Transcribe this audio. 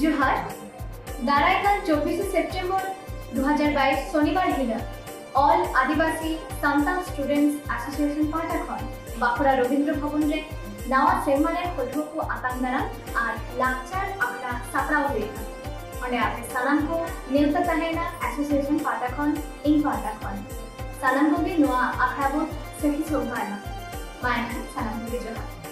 জোহার দারাইকাল চব্বিশে সেপ্টেম্বর দু শনিবার হিলা all Adivasi Santal students association পাটাখন Bankura Rabindra Bhavan রে नवा सेमाने पठो को आकांग दाराम और लाक्चर अपना सापड़ाव हुए અને આપણે સાલામકો નેવતા તહેના એસોસિએશન પાટાખન ઇન પાટાખન સાલામકો બી નોआ આખરાબો સખી સોભાના માયના સાલામકો બી જવા